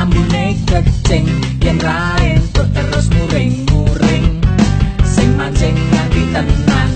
ambune kecing yen ra entuk terus muring-muring. Sing mancing nganti tenanan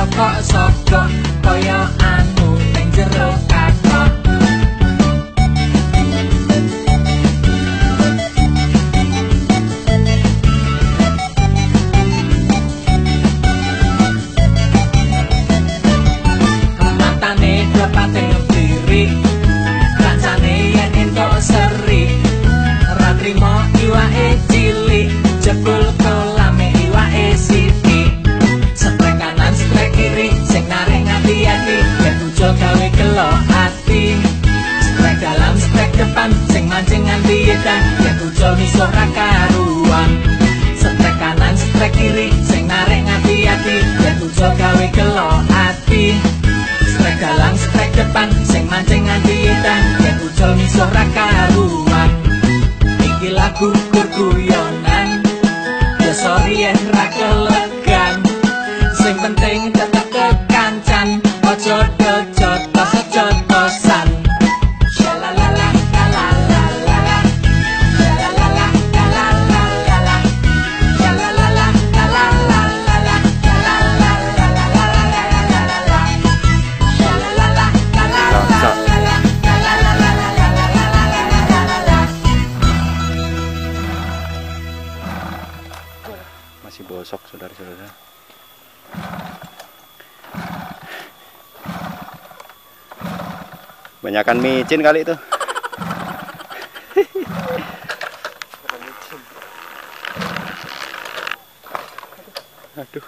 สัพพะสัพพะ nganti edan Yen ujul misuh rakaruan Setrek kanan setrek kiri Sing narik hati-hati Yen ujul gawe gelo ati. Strek dalam strek depan Sing mancing nganti edan Yen ujul misuh rakaruan bosok saudara-saudara. Banyakan micin kali itu. Aduh